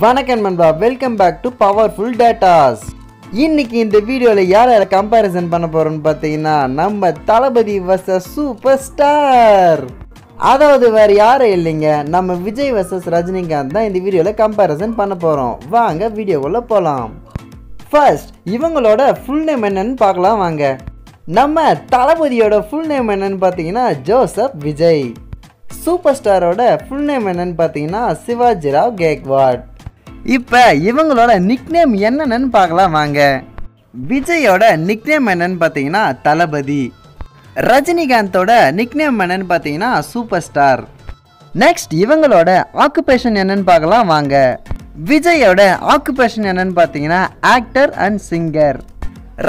வணக்கம் நண்பா welcome back to powerful datas இன்னைக்கு இந்த வீடியோவில் யார் யாரை கம்பேரிசன் பண்ண போகிறோம்னு பார்த்தீங்கன்னா நம்ம தளபதி வச சூப்பர் ஸ்டார் அதாவது வேறு யாரும் இல்லைங்க நம்ம விஜய் வர்சஸ் ரஜினிகாந்த் தான் இந்த வீடியோவில் கம்பேரிசன் பண்ண போகிறோம் வாங்க வீடியோக்குள்ளே போகலாம் ஃபர்ஸ்ட் இவங்களோட ஃபுல் நேம் என்னன்னு பார்க்கலாம் வாங்க. நம்ம தளபதியோட ஃபுல் நேம் என்னன்னு பார்த்தீங்கன்னா ஜோசப் விஜய். சூப்பர் ஸ்டாரோட ஃபுல் நேம் என்னன்னு பார்த்தீங்கன்னா சிவாஜிராவ் கேக்வாட். இப்போ இவங்களோட நிக்நேம் என்னென்னு பார்க்கலாம் வாங்க. விஜயோட நிக்நேம் என்னன்னு பார்த்தீங்கன்னா தளபதி. ரஜினிகாந்தோட நிக்நேம் என்னன்னு பார்த்தீங்கன்னா சூப்பர் ஸ்டார் நெக்ஸ்ட் இவங்களோட ஆக்குபேஷன் என்னன்னு பார்க்கலாம் வாங்க. விஜயோட ஆக்குபேஷன் என்னன்னு பார்த்தீங்கன்னா ஆக்டர் அண்ட் சிங்கர்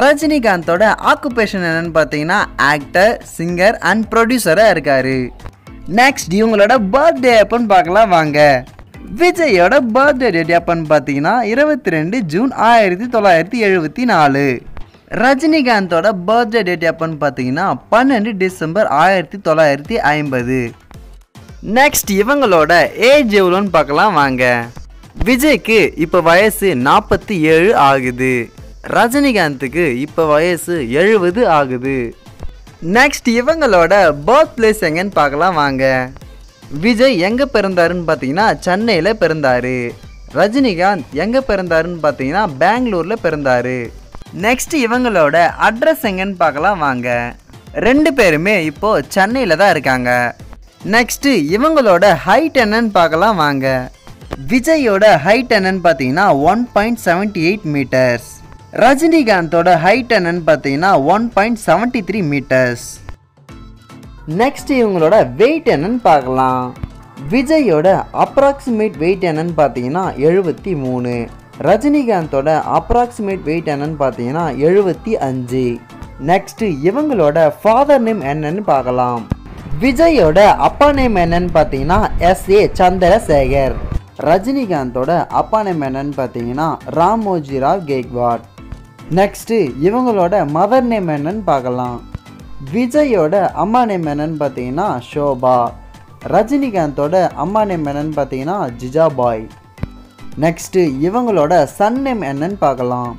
ரஜினிகாந்தோட ஆக்குபேஷன் என்னன்னு பார்த்தீங்கன்னா ஆக்டர் சிங்கர் அண்ட் ப்ரொடியூசராக இருக்காரு. நெக்ஸ்ட் இவங்களோட பர்த்டே எப்போன்னு பார்க்கலாம் வாங்க. விஜயோட பர்த்டே டேட் எப்பன்னு பார்த்தீங்கன்னா இருபத்தி ரெண்டு ஜூன் ஆயிரத்தி தொள்ளாயிரத்தி எழுபத்தி நாலு. ரஜினிகாந்தோட பர்த்டே டேட் எப்பன்னு பார்த்தீங்கன்னா பன்னெண்டு டிசம்பர் ஆயிரத்தி தொள்ளாயிரத்தி ஐம்பது. நெக்ஸ்ட் இவங்களோட ஏஜ் எவ்வளோன்னு பார்க்கலாம் வாங்க. விஜய்க்கு இப்போ வயசு நாற்பத்தி ஏழு ஆகுது. ரஜினிகாந்துக்கு இப்போ வயசு எழுபது ஆகுது. நெக்ஸ்ட் இவங்களோட பர்த் பிளேஸ் எங்கன்னு பார்க்கலாம் வாங்க. விஜய் எங்கே பிறந்தாருன்னு பார்த்தீங்கன்னா சென்னையில் பிறந்தாரு. ரஜினிகாந்த் எங்கே பிறந்தாருன்னு பார்த்தீங்கன்னா பெங்களூரில் பிறந்தார். நெக்ஸ்ட் இவங்களோட அட்ரஸ் எங்கன்னு பார்க்கலாம் வாங்க. ரெண்டு பேருமே இப்போது சென்னையில் தான் இருக்காங்க. நெக்ஸ்ட்டு இவங்களோட ஹைட் என்னன்னு பார்க்கலாம் வாங்க. விஜயோட ஹைட் என்னன்னு பார்த்தீங்கன்னா one point seventy eight metres ரஜினிகாந்தோட height என்னன்னு பார்த்தீங்கன்னா one point seventy three metres next இவங்களோட வெயிட் என்னன்னு பார்க்கலாம். விஜயோட அப்ராக்சிமேட் வெயிட் என்னன்னு பார்த்தீங்கன்னா எழுபத்தி மூணு. ரஜினிகாந்தோட அப்ராக்சிமேட் வெயிட் என்னன்னு பார்த்தீங்கன்னா எழுபத்தி அஞ்சு. நெக்ஸ்ட் இவங்களோட ஃபாதர் நேம் என்னன்னு பார்க்கலாம். விஜயோட அப்பா நேம் என்னன்னு பார்த்தீங்கன்னா எஸ் ஏ சந்திரசேகர். ரஜினிகாந்தோட அப்பா நேம் என்னன்னு பார்த்தீங்கன்னா ராமோஜிராவ் கேக்வாட். நெக்ஸ்ட்டு இவங்களோட மதர் நேம் என்னன்னு பார்க்கலாம். விஜயோட அம்மா நேம் என்னன்னு பார்த்தீங்கன்னா ஷோபா ரஜினிகாந்தோட அம்மா நேம் என்னன்னு பார்த்தீங்கன்னா ஜிஜாபாய் நெக்ஸ்ட்டு இவங்களோட சன் நேம் என்னன்னு பார்க்கலாம்.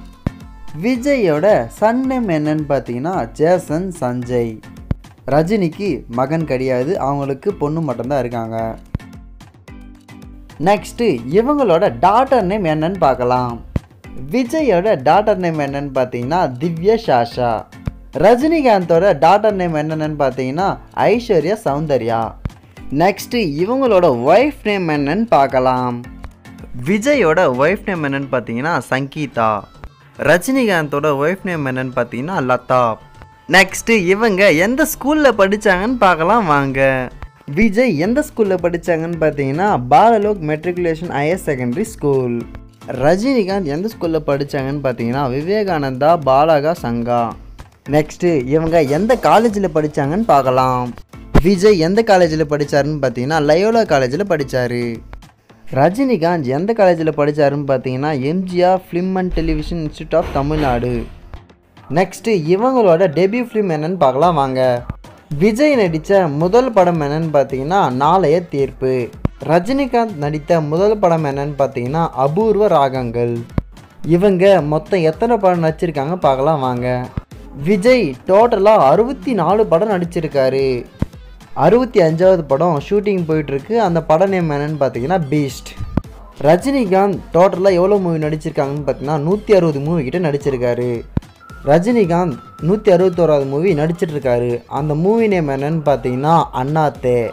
விஜயோட சன் நேம் என்னன்னு பார்த்தீங்கன்னா ஜேசன் சஞ்சய். ரஜினிக்கு மகன் கிடையாது அவங்களுக்கு பொண்ணு மட்டும்தான் இருக்காங்க. நெக்ஸ்ட்டு இவங்களோட டாட்டர் நேம் என்னன்னு பார்க்கலாம். விஜயோட டாட்டர் நேம் என்னன்னு பார்த்தீங்கன்னா திவ்யா ஷாஷா ரஜினிகாந்தோட டாட்டர் நேம் என்னென்னு பார்த்தீங்கன்னா ஐஸ்வர்யா சௌந்தர்யா. நெக்ஸ்ட்டு இவங்களோட ஒய்ஃப் நேம் என்னன்னு பார்க்கலாம். விஜயோட ஒய்ஃப் நேம் என்னன்னு பார்த்தீங்கன்னா சங்கீதா. ரஜினிகாந்தோட ஒய்ஃப் நேம் என்னன்னு பார்த்தீங்கன்னா லதா. நெக்ஸ்ட்டு இவங்க எந்த ஸ்கூலில் படித்தாங்கன்னு பார்க்கலாம் வாங்க. விஜய் எந்த ஸ்கூலில் படித்தாங்கன்னு பார்த்தீங்கன்னா Balalok matriculation higher secondary school Rajinikanth எந்த ஸ்கூலில் படித்தாங்கன்னு பார்த்தீங்கன்னா விவேகானந்தா பாலகா சங்கா. நெக்ஸ்ட்டு இவங்க எந்த காலேஜில் படித்தாங்கன்னு பார்க்கலாம். விஜய் எந்த காலேஜில் படித்தாருன்னு பார்த்தீங்கன்னா லயோலா காலேஜில் படித்தார் ரஜினிகாந்த் எந்த காலேஜில் படித்தாருன்னு பார்த்தீங்கன்னா MGR film and television institute of Tamil Nadu next இவங்களோட டெபியூ ஃபிலிம் என்னன்னு பார்க்கலாம் வாங்க. விஜய் நடித்த முதல் படம் என்னன்னு பார்த்தீங்கன்னா நாளைய தீர்ப்பு. ரஜினிகாந்த் நடித்த முதல் படம் என்னன்னு பார்த்தீங்கன்னா அபூர்வ ராகங்கள். இவங்க மொத்தம் எத்தனை படம் நடிச்சிருக்காங்க பார்க்கலாம் வாங்க. விஜய் டோட்டலாக அறுபத்தி நாலு படம் நடிச்சிருக்காரு. அறுபத்தி அஞ்சாவது படம் ஷூட்டிங் போயிட்டுருக்கு. அந்த படம் நேம் என்னன்னு பார்த்தீங்கன்னா பீஸ்ட் ரஜினிகாந்த் டோட்டலாக எவ்வளோ மூவி நடிச்சிருக்காங்கன்னு பார்த்தீங்கன்னா நூற்றி அறுபது மூவி கிட்ட நடிச்சிருக்காரு. ரஜினிகாந்த் நூற்றி அறுபத்தோராவது மூவி நடிச்சிட்ருக்காரு அந்த மூவி நேம் என்னன்னு பார்த்தீங்கன்னா அண்ணாத்தே.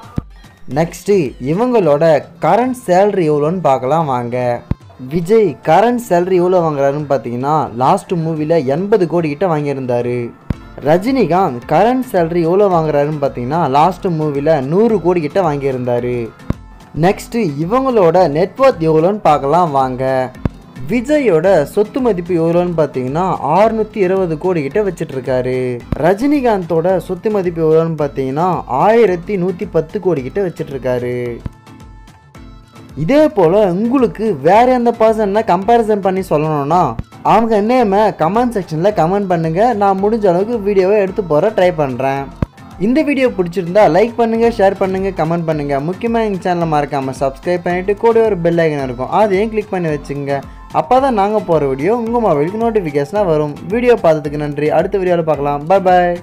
நெக்ஸ்ட்டு இவங்களோட கரண்ட் சேல்ரி எவ்வளோன்னு பார்க்கலாம் வாங்க. விஜய் கரண்ட் சேலரி எவ்வளோ வாங்குறாருன்னு பார்த்தீங்கன்னா லாஸ்ட் மூவியில் எண்பது கோடி கிட்ட வாங்கியிருந்தார். ரஜினிகாந்த் கரண்ட் சேலரி எவ்வளோ வாங்குறாருன்னு பார்த்தீங்கன்னா லாஸ்ட் மூவியில் நூறு கோடி கிட்ட வாங்கியிருந்தார். நெக்ஸ்ட்டு இவங்களோட நெட்ஒர்க் எவ்வளோன்னு பார்க்கலாம் வாங்க. விஜயோட சொத்து மதிப்பு எவ்வளோன்னு பார்த்தீங்கன்னா ஆறுநூற்றி இருபது கோடி கிட்ட வச்சிட்ருக்காரு. ரஜினிகாந்தோட சொத்து மதிப்பு எவ்வளோன்னு பார்த்தீங்கன்னா ஆயிரத்தி நூற்றி பத்து கோடி கிட்ட வச்சிட்ருக்காரு. இதே போல் உங்களுக்கு வேற எந்த பர்சன்னா கம்பேரிசன் பண்ணி சொல்லணும்னா அவங்க நேமை கமெண்ட் செக்ஷனில் கமெண்ட் பண்ணுங்கள் நான் முடிஞ்ச அளவுக்கு வீடியோவை எடுத்து போகிற ட்ரை பண்ணுறேன் இந்த வீடியோ பிடிச்சிருந்தா லைக் பண்ணுங்கள் ஷேர் பண்ணுங்கள் கமெண்ட் பண்ணுங்கள் முக்கியமாக எங்கள் சேனலை மறக்காமல் சப்ஸ்கிரைப் பண்ணிவிட்டு கூட ஒரு பெல் ஐக்கன் இருக்கும். அதையும் கிளிக் பண்ணி வச்சுங்க. அப்போ தான் நாங்கள் போகிற வீடியோ உங்கள் மொபைலுக்கு நோட்டிஃபிகேஷனாக வரும். வீடியோ பார்த்ததுக்கு நன்றி. அடுத்த வீடியோவில் பார்க்கலாம். பாய் பாய்